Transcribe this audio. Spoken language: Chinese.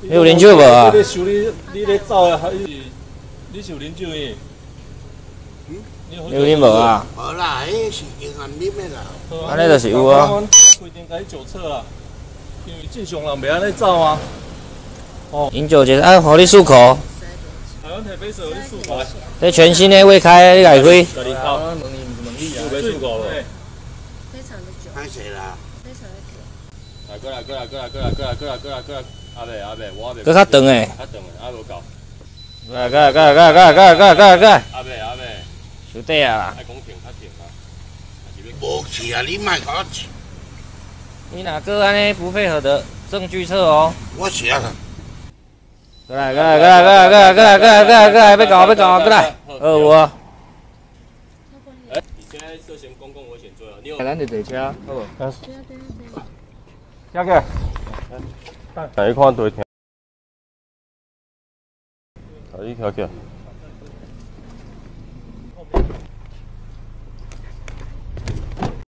你有啉酒无啊？你收你你咧走啊？还是你是有啉酒的？嗯？你有啉无啊？无啦，迄是银行啉的啦。安尼就是有啊。规定该酒测啦，因为正常人袂安尼走啊。哦。饮酒节啊，互你漱口。台湾台北市有你漱口。这全新的未开，你来开。甲你考，问你问你啊，要漱口了。非常的久。太谁啦？非常的久。来，过来，过来，过来，过来，过来，过来，过来，过来。阿伯，阿伯，我阿伯。搁较长诶。较长诶，阿无够。来，过来，过来，来，来，来，来，来，来。阿伯，阿伯。收底啊。爱讲停，较停啊。无去啊，你莫甲我去。你哪个安尼不配合的证据册哦？我写了。过来，过来，过来，过来，过来，过来，过来，过来，过来，别搞，别搞，过来。二五。哎，你现在涉嫌公共危险罪了，你有？咱就坐车，好不？对啊，对啊，对啊。下去。哪一款对听？哪一条去？